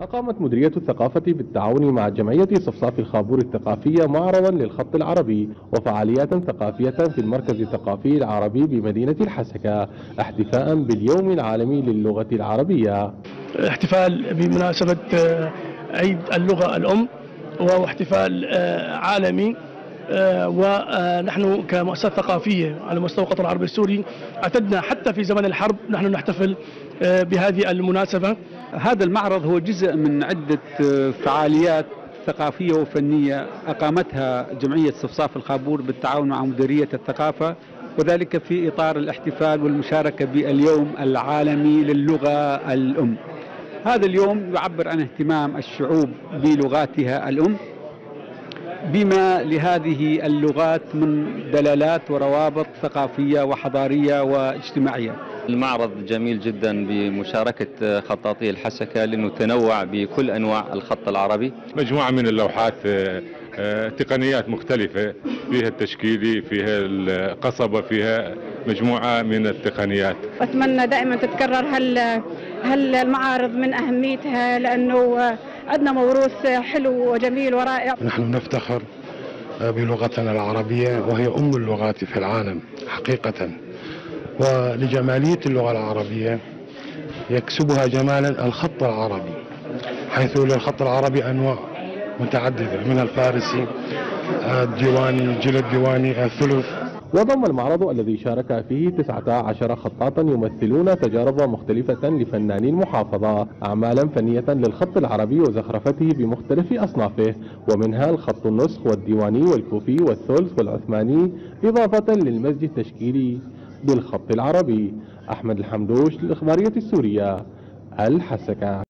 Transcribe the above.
أقامت مديرية الثقافة بالتعاون مع جمعية صفصاف الخابور الثقافية معرضا للخط العربي وفعاليات ثقافية في المركز الثقافي العربي بمدينة الحسكة احتفاء باليوم العالمي للغة العربية. احتفال بمناسبة آه، عيد اللغة الأم وهو احتفال آه، عالمي. ونحن كمؤسسات ثقافية على مستوى القطر العربي السوري اعتدنا حتى في زمن الحرب نحن نحتفل آه، بهذه المناسبة. هذا المعرض هو جزء من عدة فعاليات ثقافية وفنية أقامتها جمعية صفصاف الخابور بالتعاون مع مديرية الثقافة وذلك في إطار الاحتفال والمشاركة باليوم العالمي للغة الأم. هذا اليوم يعبر عن اهتمام الشعوب بلغاتها الأم. بما لهذه اللغات من دلالات وروابط ثقافية وحضارية واجتماعية. المعرض جميل جدا بمشاركة خطاطي الحسكة لأنه تنوع بكل أنواع الخط العربي. مجموعة من اللوحات آه، آه، تقنيات مختلفة فيها التشكيلي فيها القصبة فيها مجموعة من التقنيات. واتمنى دائما تتكرر هال هال المعارض من أهميتها لأنه عندنا موروث حلو وجميل ورائع. نحن نفتخر بلغتنا العربية وهي أم اللغات في العالم حقيقة. ولجمالية اللغة العربية يكسبها جمالا الخط العربي حيث للخط العربي أنواع متعددة من الفارسي الديواني الجيل الديواني الثلث. وضم المعرض الذي شارك فيه 19 خطاطا يمثلون تجارب مختلفة لفناني المحافظة أعمالا فنية للخط العربي وزخرفته بمختلف أصنافه ومنها الخط النسخ والديواني والكوفي والثلث والعثماني إضافة للمزج التشكيلي بالخط العربي. أحمد الحمدوش للإخبارية السورية الحسكة.